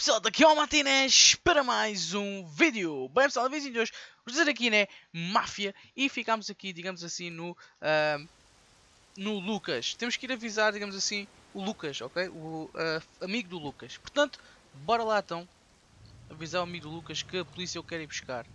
pessoal, daqui é o Martinez para mais um vídeo. Bem pessoal, no vídeo de hoje vamos dizer aqui né, Máfia e ficamos aqui, digamos assim, no, uh, no Lucas. Temos que ir avisar, digamos assim, o Lucas, ok? O uh, amigo do Lucas. Portanto, bora lá então avisar o amigo do Lucas que a polícia o quer ir buscar.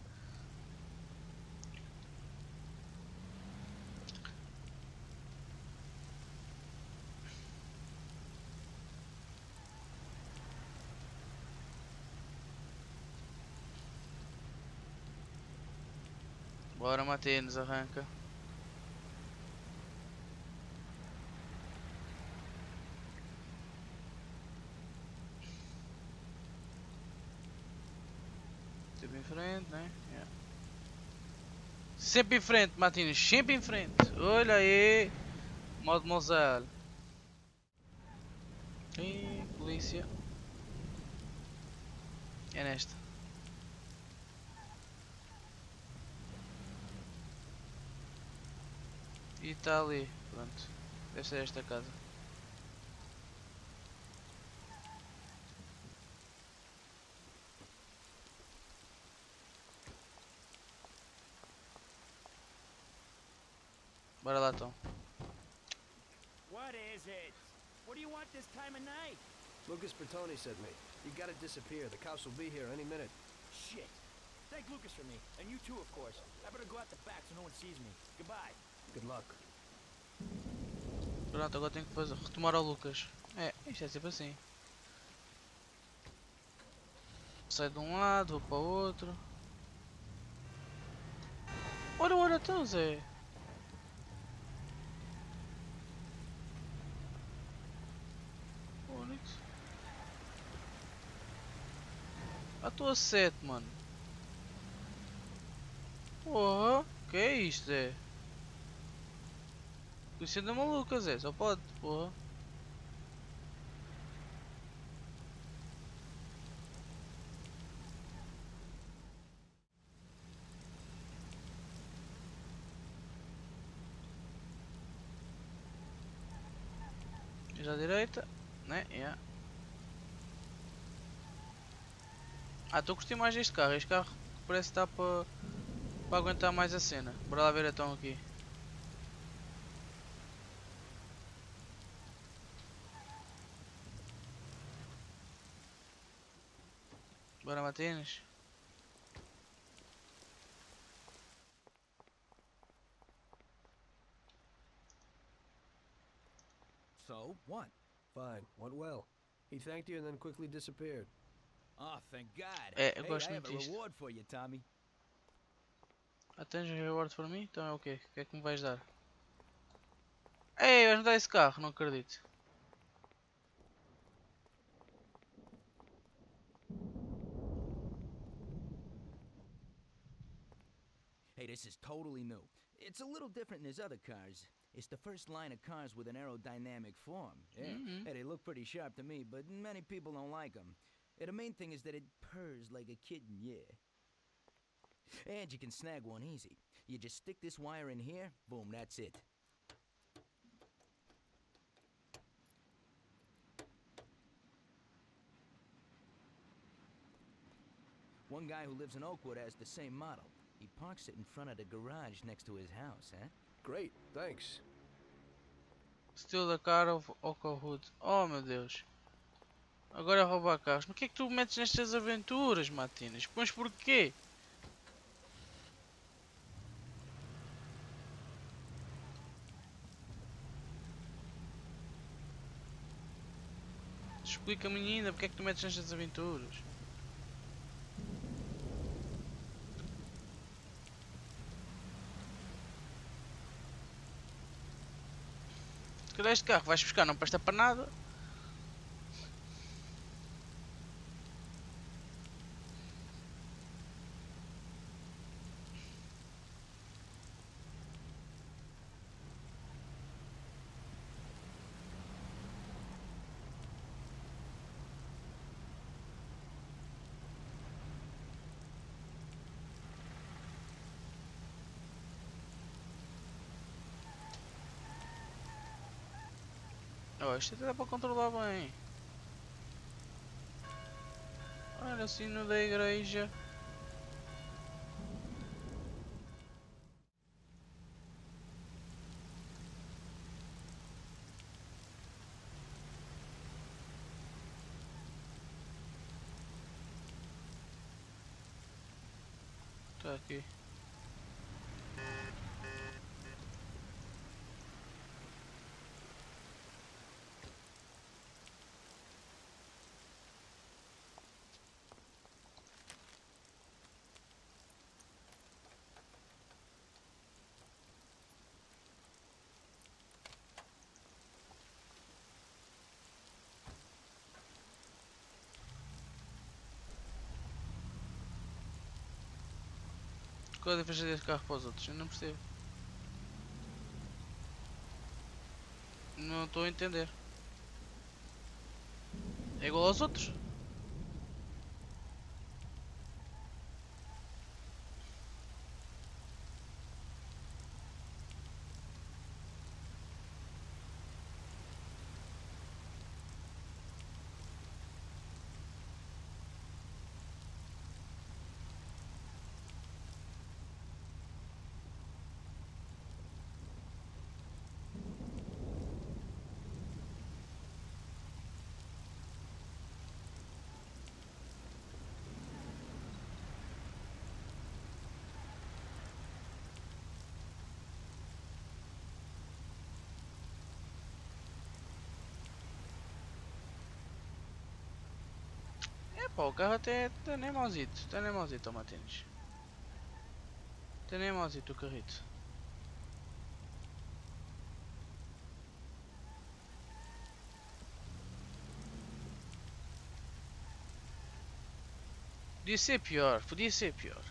Bora Mateus, arranca. Sempre em frente, né? Yeah. Sempre em frente, Martins, sempre em frente. Olha aí, Mademoiselle. E polícia. É nesta. E está ali, pronto. Deve ser esta casa. Bora lá então. What is it? What do you want this time of night? Lucas Bertone sent me. You gotta disappear. The cops will be here any minute. Shit. Thank Lucas for me. And you too, of course. I better go out the back so no one sees me. Goodbye. Good luck. Pronto, agora tenho que fazer, retomar ao Lucas. É, isto é sempre assim. Sai de um lado, vou para o outro. Ora, ora, então Zé. Onix. Ah, estou a 7, mano. Porra, que é isto, Zé? Polícia da maluca, Zé, só pode, porra. Já à direita, né? Yeah. Ah, estou a curtir mais deste carro. Este carro parece que está para aguentar mais a cena. Bora lá ver então aqui. Bora Mateus. So, what? Fine. Went well. He thanked you and then quickly disappeared. Oh, thank God. É, eu hey, gosto muito a disto. reward for you, Tommy. Ah, tens um reward para mim? Então é o quê? O que é que me vais dar? Ei, vais me dar esse carro, não acredito. Hey, this is totally new. It's a little different than his other cars. It's the first line of cars with an aerodynamic form. Yeah, Mhm. hey, they look pretty sharp to me, but many people don't like them. the main thing is that it purrs like a kitten, yeah. And you can snag one easy. You just stick this wire in here, boom, that's it. One guy who lives in Oakwood has the same model. He parks it in front of the garage next to his house, eh? Great. Thanks. Steal the car of Oakwood. Oh meu Deus. Agora é roubar carros. Mas o que é que tu metes nestas aventuras, Matinas? Mas porquê? Explica-me ainda porque é que tu metes nestas aventuras. Calhar este carro vais buscar não presta para nada. Isto até dá para controlar bem. Olha, sino da igreja. Tá aqui. Qual é a diferença deste carro para os outros? Eu não percebo. Não estou a entender. É igual aos outros? É o carro até está nem mauzito, está nem mauzito, Martins. Está nem mauzito o carrito. Podia ser pior, podia ser pior.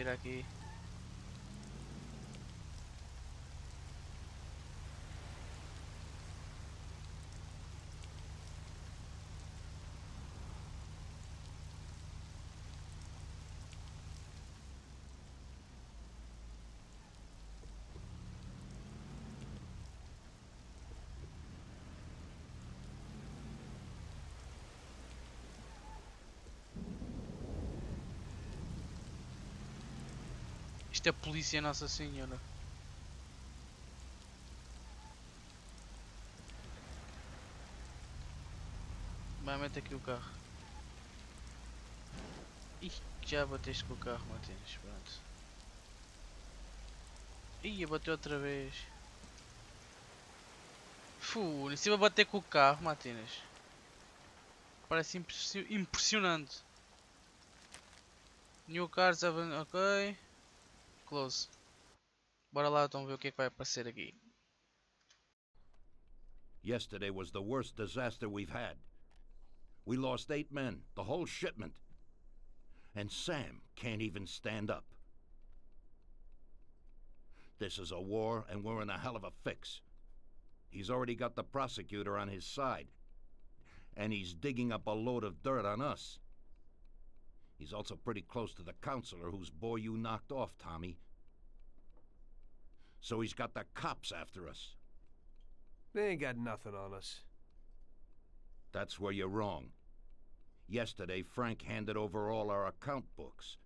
subir aquí. Isto é polícia Nossa Senhora. Vai, mete aqui o carro. Ih, já bateste com o carro, Martins. Pronto. Ih, bateu outra vez. Fu, nem se vai bater com o carro, Martins. Parece impressi- impressionante. New cars, ok. Close. Bora lá então ver o que vai aparecer aqui. Yesterday was the worst disaster we've had. We lost eight men, the whole shipment. And Sam can't even stand up. This is a war, and we're in a hell of a fix. He's already got the prosecutor on his side. And he's digging up a load of dirt on us. He's also pretty close to the counselor whose boy you knocked off, Tommy. So he's got the cops after us. They ain't got nothing on us. That's where you're wrong. Yesterday, Frank handed over all our account books.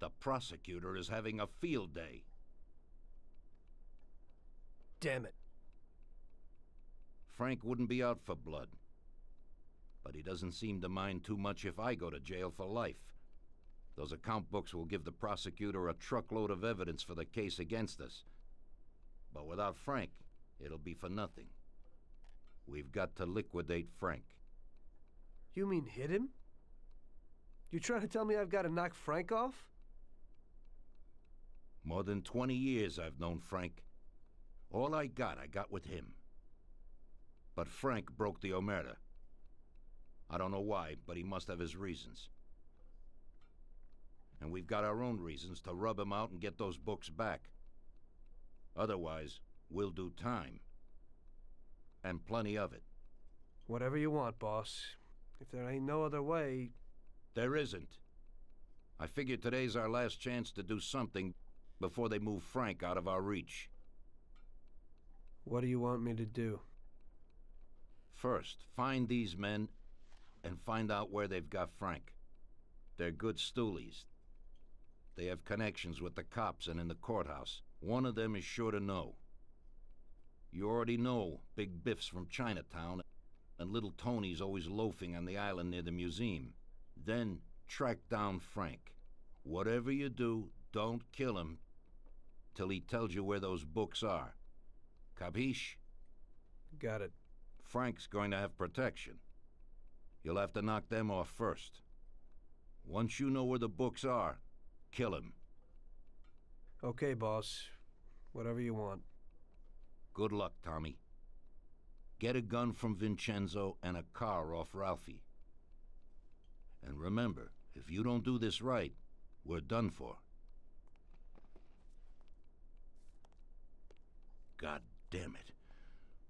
The prosecutor is having a field day. Damn it. Frank wouldn't be out for blood. But he doesn't seem to mind too much if I go to jail for life. Those account books will give the prosecutor a truckload of evidence for the case against us. But without Frank, it'll be for nothing. We've got to liquidate Frank. You mean hit him? You trying to tell me I've got to knock Frank off? More than 20 years I've known Frank. All I got, I got with him. But Frank broke the Omerta. I don't know why, but he must have his reasons. And we've got our own reasons to rub him out and get those books back. Otherwise, we'll do time. And plenty of it. Whatever you want, boss. If there ain't no other way, There isn't. I figure today's our last chance to do something before they move Frank out of our reach. What do you want me to do? First, find these men and find out where they've got Frank. They're good stoolies. They have connections with the cops and in the courthouse. One of them is sure to know. You already know Big Biff's from Chinatown, and Little Tony's always loafing on the island near the museum. Then track down Frank. Whatever you do, don't kill him till he tells you where those books are. Capiche? Got it. Frank's going to have protection. You'll have to knock them off first. Once you know where the books are, kill him. Okay, boss. Whatever you want. Good luck, Tommy. Get a gun from Vincenzo and a car off Ralphie. And remember, if you don't do this right, we're done for. God damn it.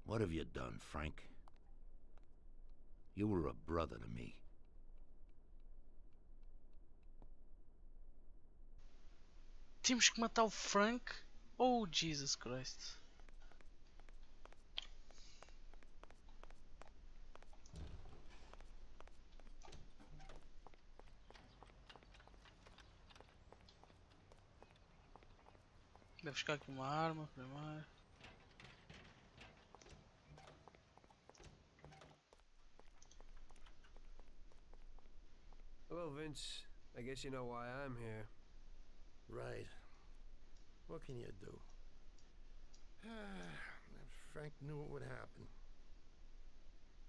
What have you done, Frank? You were a brother to me. Temos que matar o Frank? Oh, Jesus Christ. Deve buscar aqui uma arma primeiro. Hello, Vince. I guess you know why I'm here. Right. What can you do? Frank knew what would happen.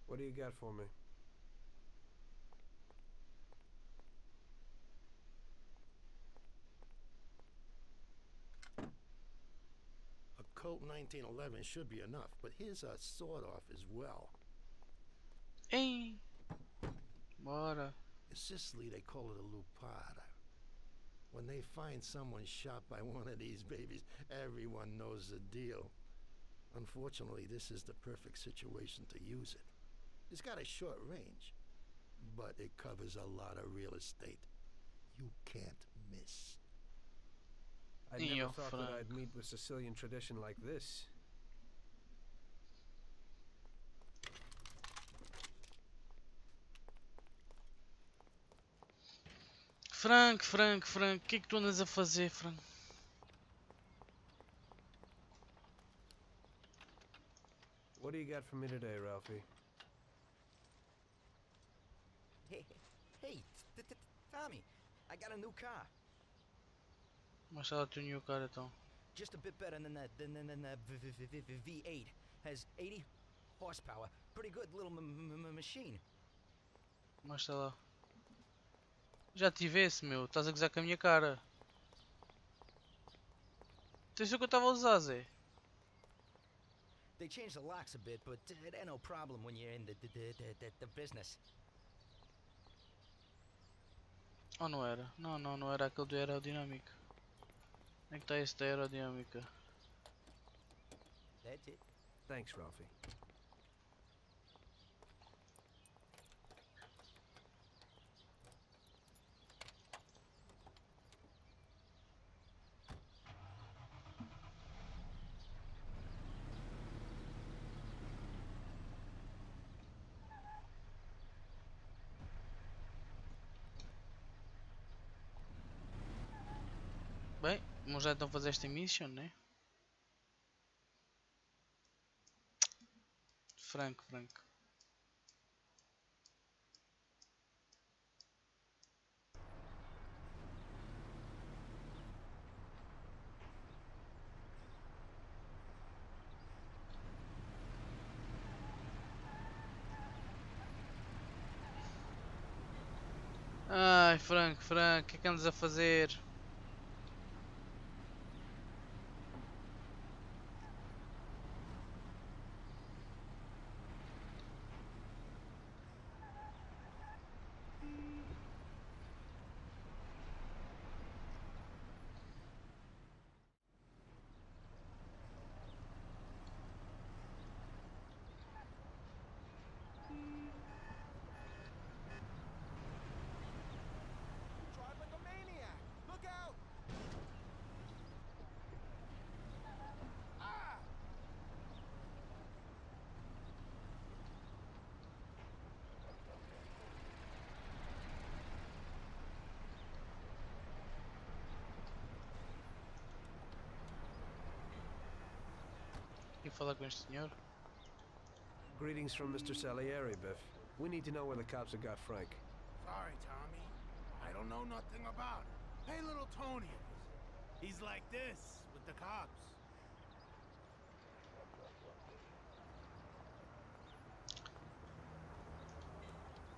What do you got for me? A Colt 1911 should be enough, but here's a sawed off as well. Ei! Bora. In Sicily, they call it a lupara. When they find someone shot by one of these babies, everyone knows the deal. Unfortunately, this is the perfect situation to use it. It's got a short range, but it covers a lot of real estate. You can't miss. I Io, never thought that I'd meet with Sicilian tradition like this. Frank, Frank, Frank, o que é que tu andas a fazer, Frank? What do you got for me today, Ralphie? Hey, hey, t- t- Tommy, I got a new car. Mas ela tem o cara então. Just a bit better than that than, than, than v- V8. Has 80 horsepower. Pretty good little machine. Mas lá. Já tive esse, meu. Estás a gozar com a minha cara. É o que eu estava a usar, Zé. They changed the locks a bit, but it ain't no problem when you're in the, the, the, the, the, the business. Oh, não era. Não, não, não era aquele do aerodinâmica. Onde é que está esse da aerodinâmica? That's it. Thanks, Ralphie. Bem, vamos já então fazer esta mission, né? Franco, Franco. Ai, Franco, Franco, o que é que andas a fazer? Aqui falar com este senhor. Greetings from Mr. Salieri, Biff. We need to know where the cops have got Frank. Sorry, Tommy. I don't know nothing about it. Hey, little Tony. He's like this, with the cops.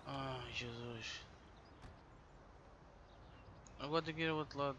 Ai, Jesus. Agora tem que ir ao outro lado.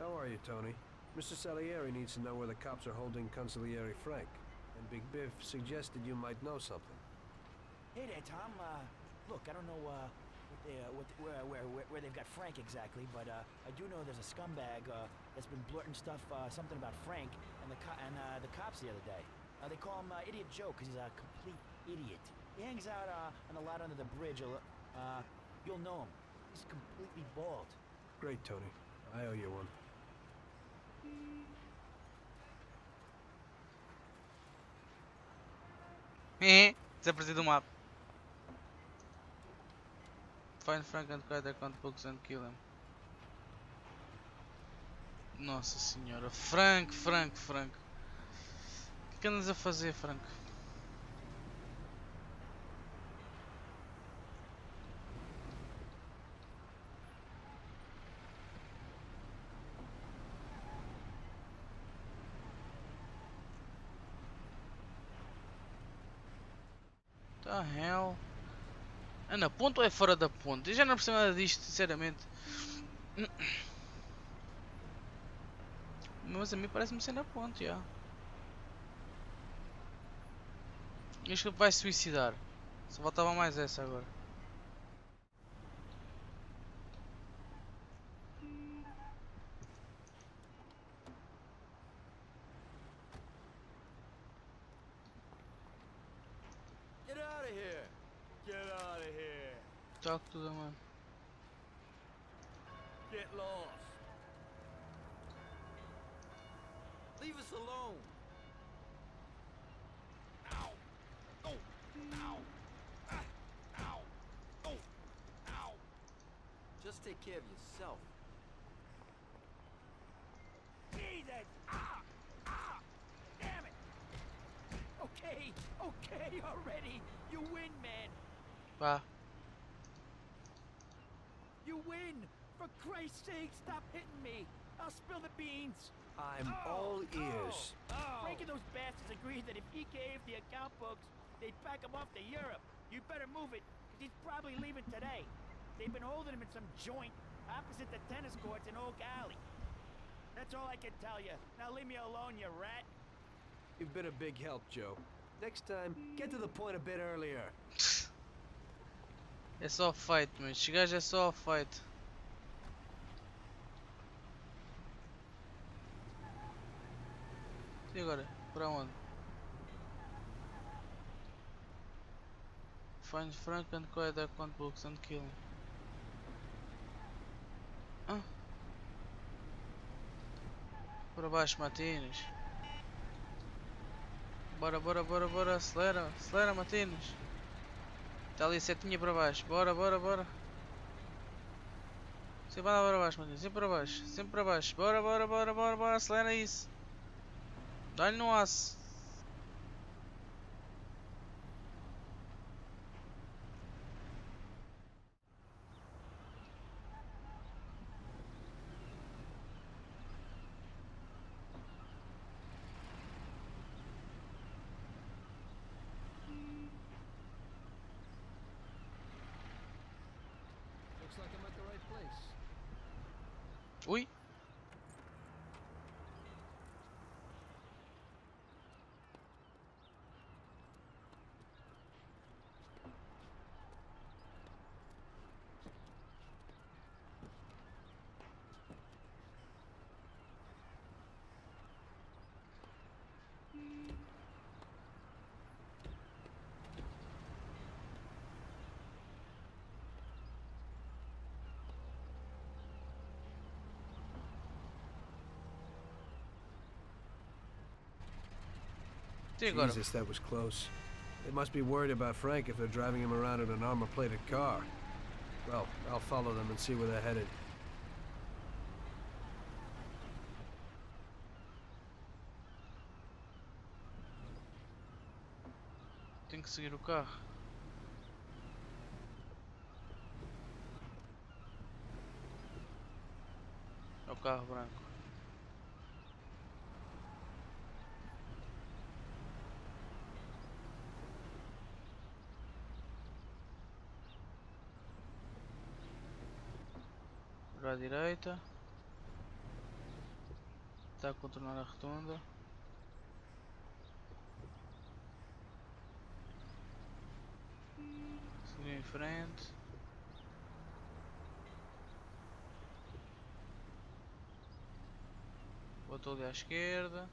How are you, Tony? Mr. Salieri needs to know where the cops are holding Consigliere Frank. And Big Biff suggested you might know something. Hey there, Tom. Uh, look, I don't know uh, what they, uh, what where, where, where, where they've got Frank exactly, but uh, I do know there's a scumbag uh, that's been blurting stuff, uh, something about Frank and the co- and uh, the cops the other day. Uh, they call him uh, Idiot Joe because he's a complete idiot. He hangs out uh, on the lot under the bridge. Uh, you'll know him. He's completely bald. Great, Tony. I owe you one. Desaparecido do mapa. Find Frank and their count books and kill him. Nossa senhora. Frank, Frank, Frank. O que, que andas a fazer, Frank? The hell? É na ponte ou é fora da ponte? Eu já não percebo nada disto, sinceramente. Mas a mim parece-me ser na ponte, já. Acho que ele vai suicidar. Só faltava mais essa agora. Talk to the man. Get lost! Leave us alone! Ow! Oh! Ow! Ah! Ow! Oh! Ow! Just take care of yourself. Jesus! Ah! Ah! Damn it! Okay, okay, already. You win, man. Vá. You win! For Christ's sake, stop hitting me! I'll spill the beans! I'm Oh, all oh, ears. Oh, oh. Frank and those bastards agreed that if he gave the account books, they'd pack him off to Europe. You better move it, because he's probably leaving today. They've been holding him in some joint opposite the tennis courts in Oak Alley. That's all I can tell you. Now leave me alone, you rat. You've been a big help, Joe. Next time, get to the point a bit earlier. É só fight, mas este gajo é só fight. E agora? Para onde? Find Frank and quiet their account books and kill him. Ah. Para baixo, Matinas. Bora, bora, bora, bora, acelera, acelera, Matinas. Está ali setinha para baixo. Bora, bora, bora. Sempre para baixo, Matinas. Sempre para baixo. Sempre para baixo. Bora, bora, bora, bora, bora. Acelera isso. Dá-lhe no aço. Looks like I'm at the right place. Ui. Jesus, that was close. They must be worried about Frank if they're driving him around in an armor-plated car. Well, I'll follow them and see where they're headed. Tenho que seguir o carro. É o carro branco. Para a direita. Está a contornar a rotunda. Seguir em frente. Botou ali à esquerda.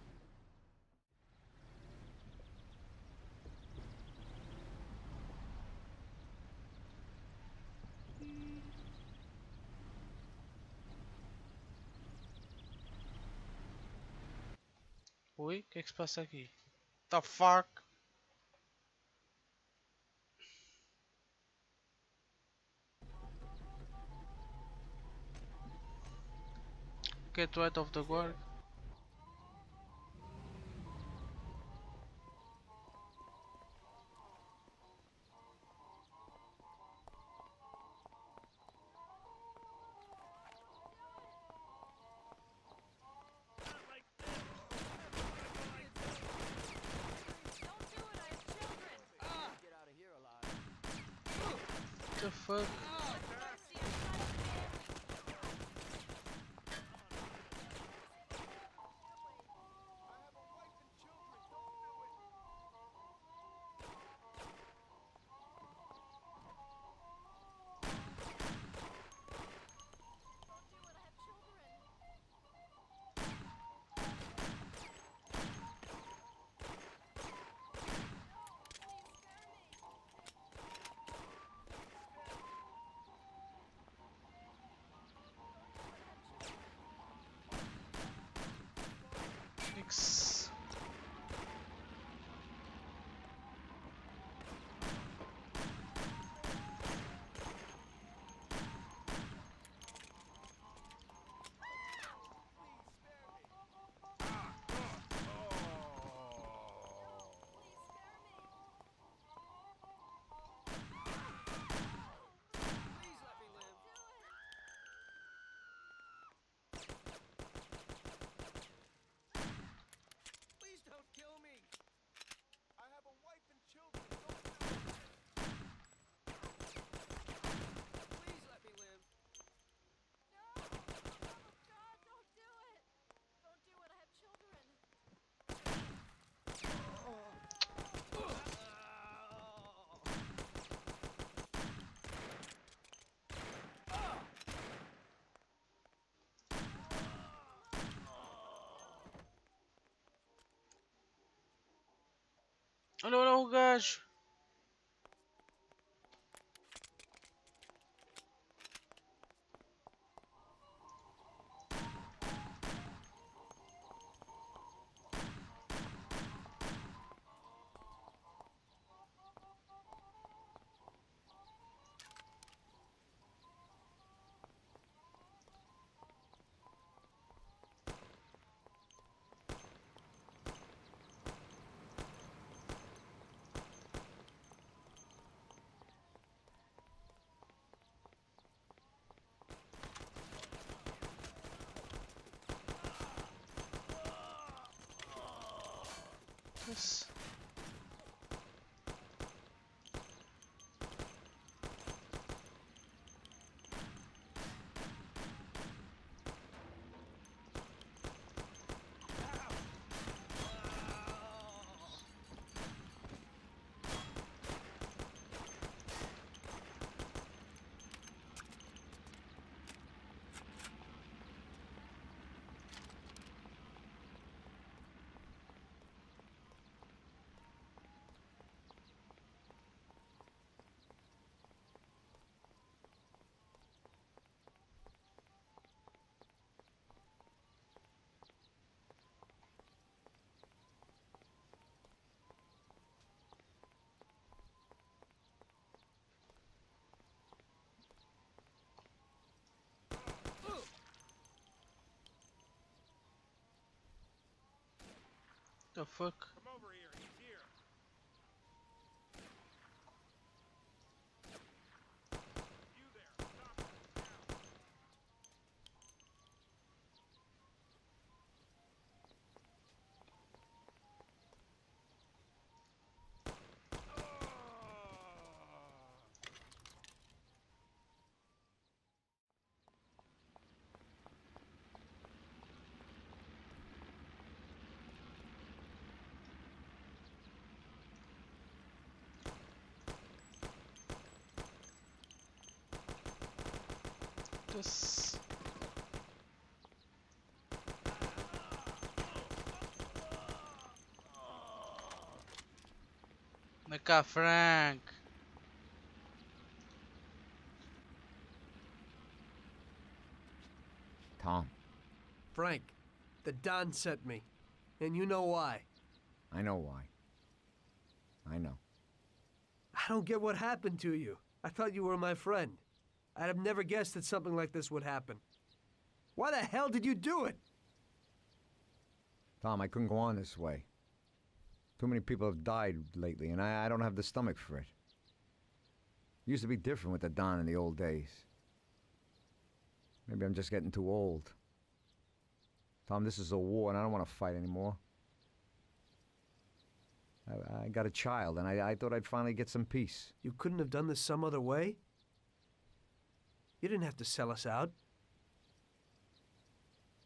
Oi, o que é que se passa aqui? The fuck? Get right off the guard. Olha, olha o gajo. Yes. The fuck? Just... Vem cá, Frank. Tom, Frank, the Don sent me. And you know why. I know why. I know. I don't get what happened to you. I thought you were my friend. I'd have never guessed that something like this would happen. Why the hell did you do it? Tom, I couldn't go on this way. Too many people have died lately, and I, I don't have the stomach for it. It used to be different with the Don in the old days. Maybe I'm just getting too old. Tom, this is a war, and I don't want to fight anymore. I, I got a child, and I, I thought I'd finally get some peace. You couldn't have done this some other way? You didn't have to sell us out.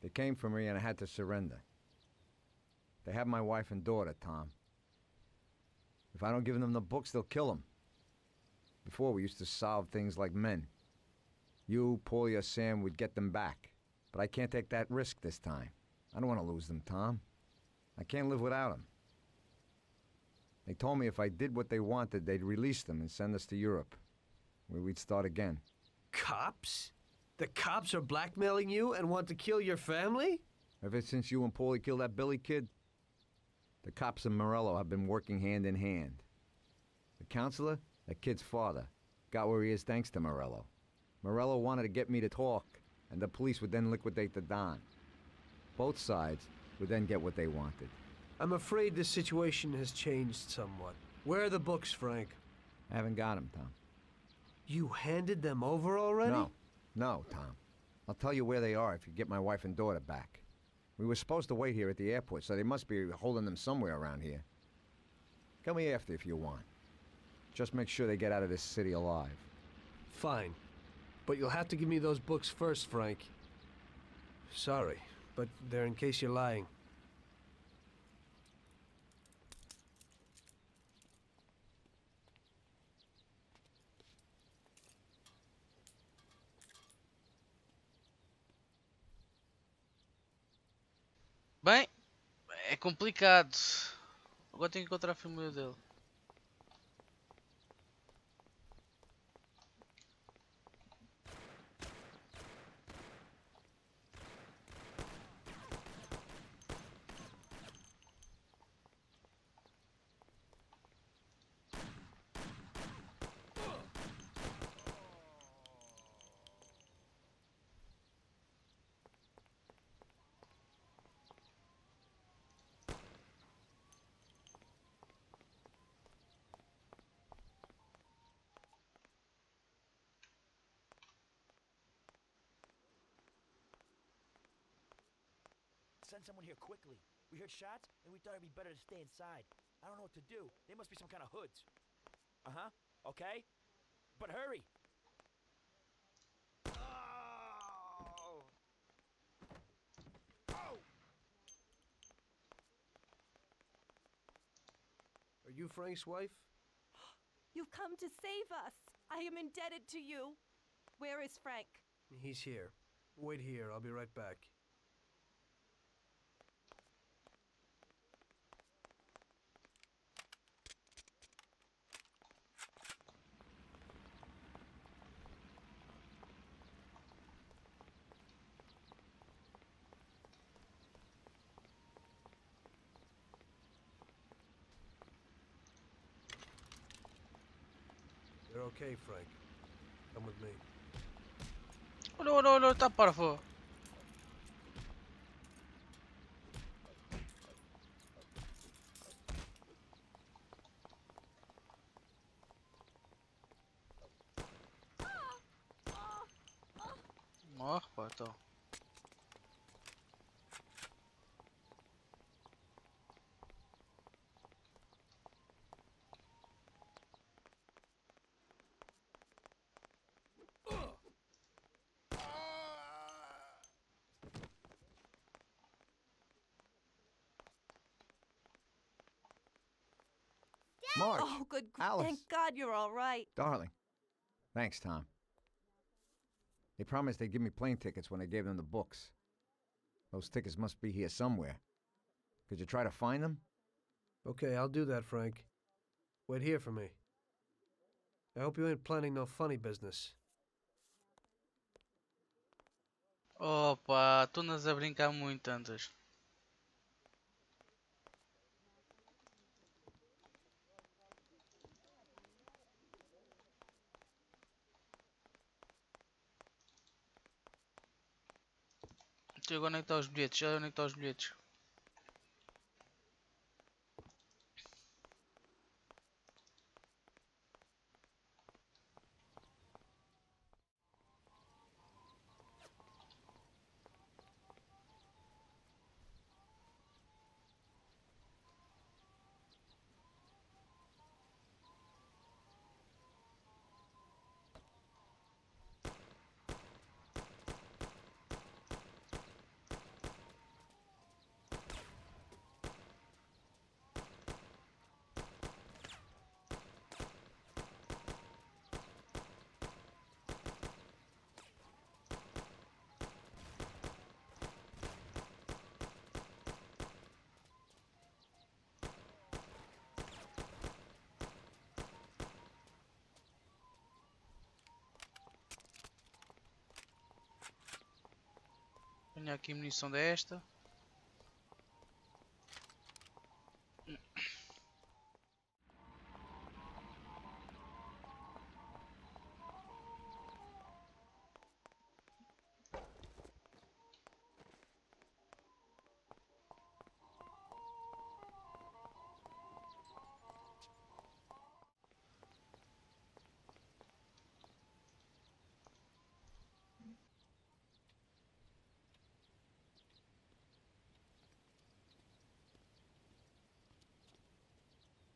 They came for me, and I had to surrender. They have my wife and daughter, Tom. If I don't give them the books, they'll kill them. Before, we used to solve things like men. You, Paulie, or Sam would get them back. But I can't take that risk this time. I don't want to lose them, Tom. I can't live without them. They told me if I did what they wanted, they'd release them and send us to Europe, where we'd start again. Cops? The cops are blackmailing you and want to kill your family? Ever since you and Paulie killed that Billy kid, the cops and Morello have been working hand in hand. The counselor, that kid's father, got where he is thanks to Morello. Morello wanted to get me to talk, and the police would then liquidate the Don. Both sides would then get what they wanted. I'm afraid the situation has changed somewhat. Where are the books, Frank? I haven't got them, Tom. You handed them over already? No, no, Tom. I'll tell you where they are if you get my wife and daughter back. We were supposed to wait here at the airport, so they must be holding them somewhere around here. Come me after if you want. Just make sure they get out of this city alive. Fine. But you'll have to give me those books first, Frank. Sorry, but they're in case you're lying. Bem, é complicado. Agora tenho que encontrar a família dele. Send someone here quickly. We heard shots, and we thought it'd be better to stay inside. I don't know what to do. They must be some kind of hoods. Uh huh. Okay. But hurry. Oh! Oh! Are you Frank's wife? You've come to save us. I am indebted to you. Where is Frank? He's here. Wait here, I'll be right back. You're okay, Frank. Come with me. Olha, olha, olha, tá parvo. Morre, pá, então. March, Oh, good. gr- Alice. Thank God you're all right. darling. Thanks, Tom. They promised they'd give me plane tickets when I gave them the books. Those tickets must be here somewhere. Could you try to find them? Okay, I'll do that, Frank. Wait here for me. I hope you ain't planning no funny business. Opa, tu andas a brincar muito antes. Onde é que estão os bilhetes? Já onde é que estão os bilhetes? Tenho aqui munição desta.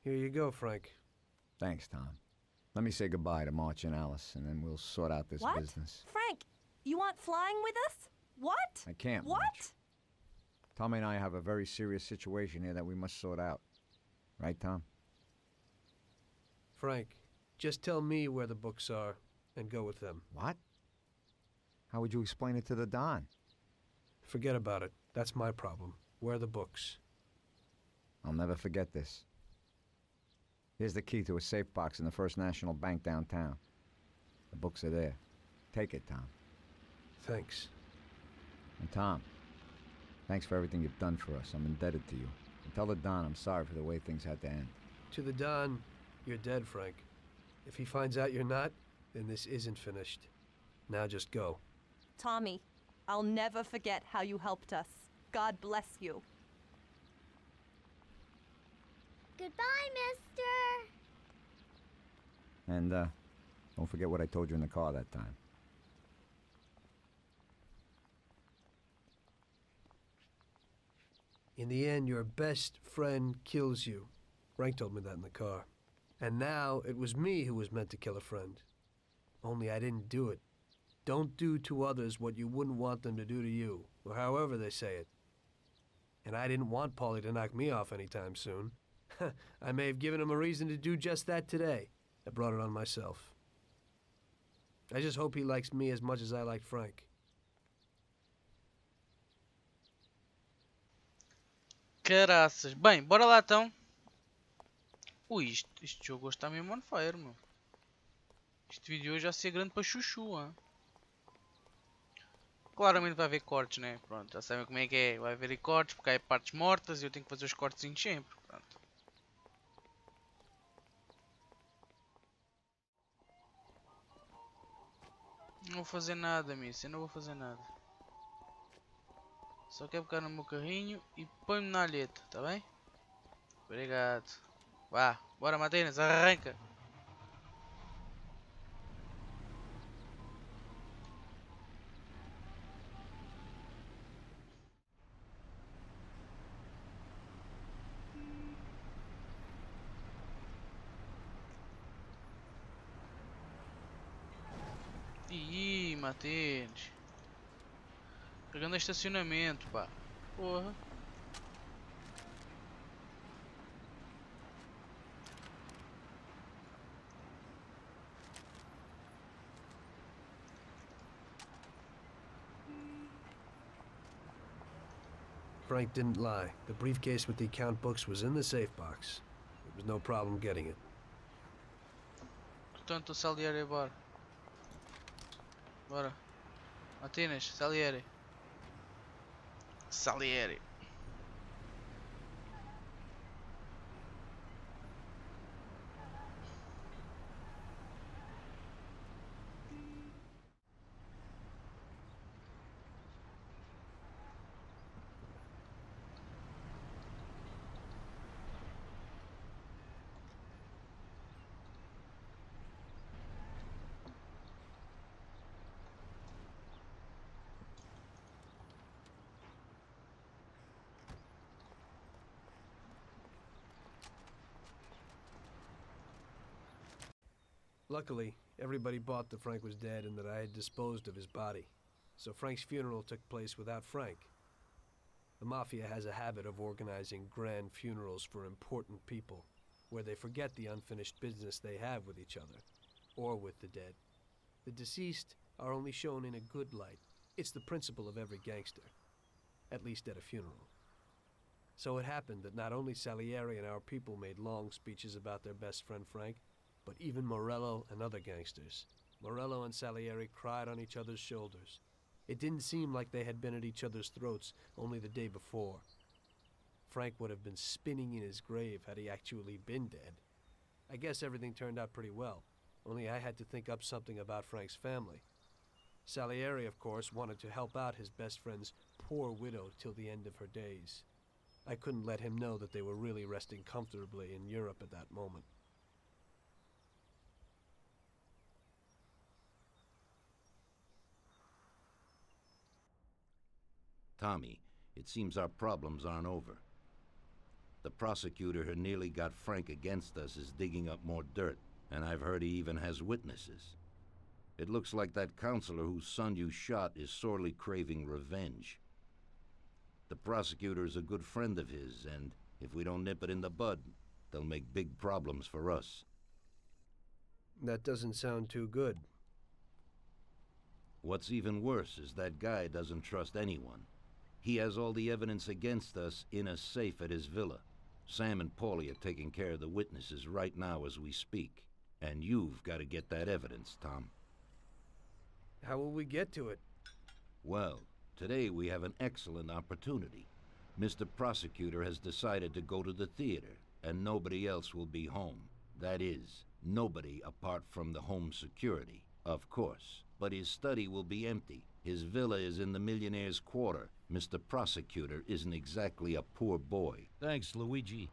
Here you go, Frank. Thanks, Tom. Let me say goodbye to March and Alice, and then we'll sort out this What? business. Frank, you want flying with us? What? I can't. What? March. Tommy and I have a very serious situation here that we must sort out. Right, Tom? Frank, just tell me where the books are and go with them. What? How would you explain it to the Don? Forget about it. That's my problem. Where are the books? I'll never forget this. Here's the key to a safe box in the First National Bank downtown. The books are there. Take it, Tom. Thanks. And Tom, thanks for everything you've done for us. I'm indebted to you. And tell the Don I'm sorry for the way things had to end. To the Don, you're dead, Frank. If he finds out you're not, then this isn't finished. Now just go. Tommy, I'll never forget how you helped us. God bless you. Goodbye, mister. And, uh, don't forget what I told you in the car that time. In the end, your best friend kills you. Frank told me that in the car. And now it was me who was meant to kill a friend. Only I didn't do it. Don't do to others what you wouldn't want them to do to you, or however they say it. And I didn't want Paulie to knock me off anytime soon. I may have given him a reason to do just that today. I brought it on myself. I just hope he likes me as much as I liked Frank. Caraças. Bem, bora lá então. Ui, isto, este jogo hoje está mesmo on fire, meu. Este vídeo hoje já ser grande para chuchu, hein? Claramente vai haver cortes, né? Pronto, já sabem como é que é. Vai haver cortes porque há partes mortas e eu tenho que fazer os cortes sempre. Pronto. Não vou fazer nada, miss. Eu não vou fazer nada. Só quero ficar no meu carrinho e põe-me na alheta, tá bem? Obrigado. Vá, bora Matenas, arranca! Pegando estacionamento, pá. Porra. Frank didn't lie. The briefcase with the account books was in the safe box. There was no problem getting it. Portanto, o Salieri, bora. Bora. Martínez, Salieri. Salieri. Luckily, everybody bought that Frank was dead and that I had disposed of his body. So Frank's funeral took place without Frank. The Mafia has a habit of organizing grand funerals for important people, where they forget the unfinished business they have with each other, or with the dead. The deceased are only shown in a good light. It's the principle of every gangster, at least at a funeral. So it happened that not only Salieri and our people made long speeches about their best friend Frank, but even Morello and other gangsters. Morello and Salieri cried on each other's shoulders. It didn't seem like they had been at each other's throats only the day before. Frank would have been spinning in his grave had he actually been dead. I guess everything turned out pretty well, only I had to think up something about Frank's family. Salieri, of course, wanted to help out his best friend's poor widow till the end of her days. I couldn't let him know that they were really resting comfortably in Europe at that moment. Tommy, it seems our problems aren't over. The prosecutor who nearly got Frank against us is digging up more dirt, and I've heard he even has witnesses. It looks like that counselor whose son you shot is sorely craving revenge. The prosecutor is a good friend of his, and if we don't nip it in the bud, they'll make big problems for us. That doesn't sound too good. What's even worse is that guy doesn't trust anyone. He has all the evidence against us in a safe at his villa. Sam and Paulie are taking care of the witnesses right now as we speak. And you've got to get that evidence, Tom. How will we get to it? Well, today we have an excellent opportunity. Mr. Prosecutor has decided to go to the theater, and nobody else will be home. That is, nobody apart from the home security, of course. But his study will be empty. His villa is in the millionaire's quarter. Mr. Prosecutor isn't exactly a poor boy. Thanks, Luigi.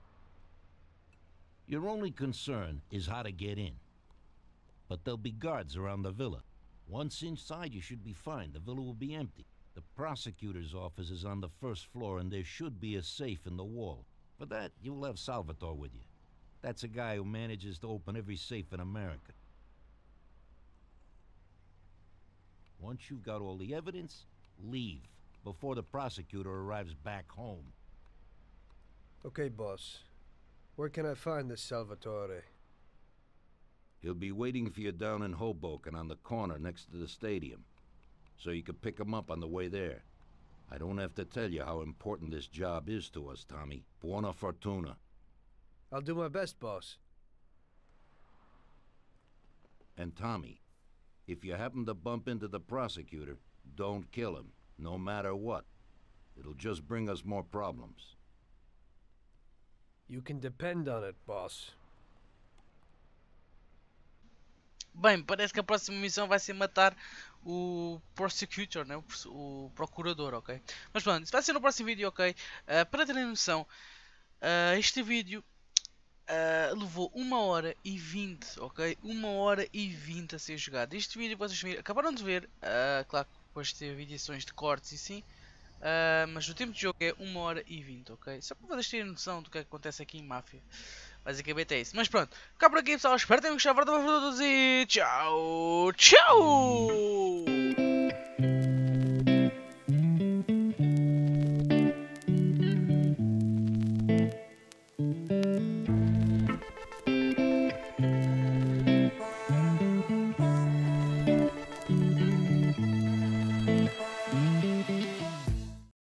Your only concern is how to get in. But there'll be guards around the villa. Once inside, you should be fine. The villa will be empty. The prosecutor's office is on the first floor, and there should be a safe in the wall. For that, you'll have Salvatore with you. That's a guy who manages to open every safe in America. Once you've got all the evidence, leave before the prosecutor arrives back home. Okay, boss. Where can I find this Salvatore? He'll be waiting for you down in Hoboken on the corner next to the stadium. So you can pick him up on the way there. I don't have to tell you how important this job is to us, Tommy. Buona fortuna. I'll do my best, boss. And Tommy, if you happen to bump into the prosecutor, don't kill him, no matter what. It'll just bring us more problems. You can depend on it, boss. Bem, parece que a próxima missão vai ser matar o Prosecutor, né? o, Procurador, ok? Mas pronto, isso vai ser no próximo vídeo, ok? Ah, para terem noção, ah, este vídeo ah, levou 1 hora e 20, ok? 1 hora e 20 a ser jogado. Este vídeo vocês viram- acabaram de ver, ah, claro que depois teve edições de cortes e sim, ah, mas o tempo de jogo é 1 hora e 20, ok? Só para vocês terem noção do que é que acontece aqui em Máfia. Basicamente é isso. Mas pronto, cá por aqui pessoal, espero que tenham gostado. Verdade para todos e tchau, tchau!